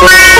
Wow.